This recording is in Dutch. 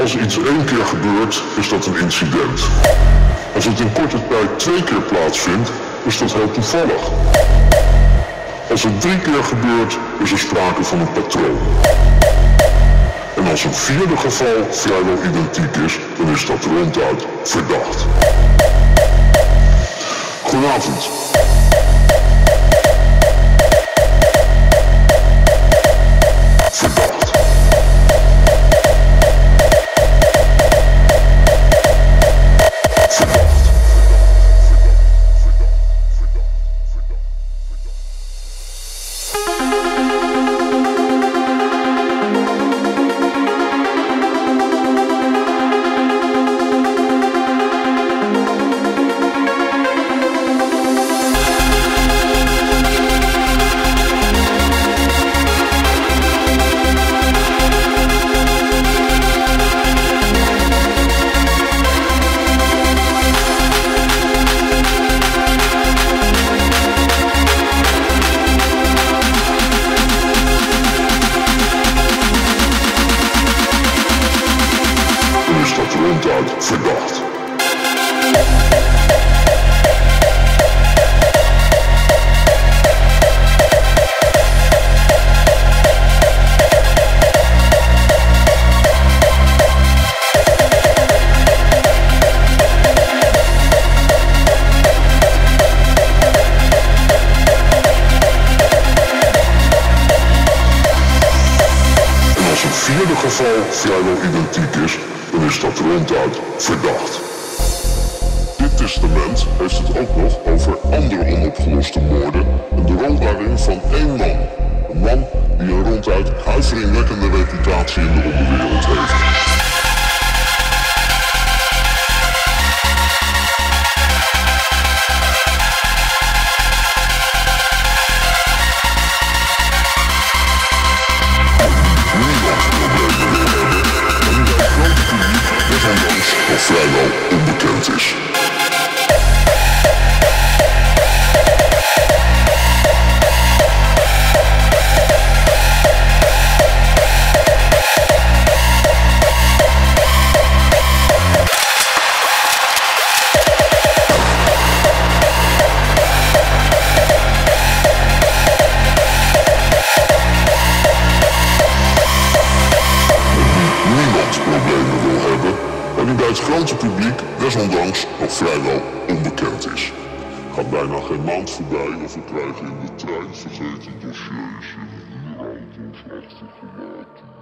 Als iets één keer gebeurt, is dat een incident. Als het in korte tijd twee keer plaatsvindt, is dat heel toevallig. Als het drie keer gebeurt, is er sprake van een patroon. En als een vierde geval vrijwel identiek is, dan is dat ronduit verdacht. Goedenavond. Is dat een vierde geval vrijwel identiek is, dan is dat ronduit verdacht. Dit testament heeft het ook nog over andere onopgeloste moorden en de rol daarin van één man. Een man die een ronduit huiveringwekkende reputatie in de onderwereld heeft. Desondanks nog die bij het grote publiek desondanks nog vrijwel onbekend is. Gaat bijna geen maand voorbij of we krijgen in de trein vergeten dossiers in uurauto's achtergelaten.